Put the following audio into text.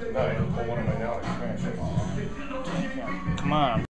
One of my down and. Come on.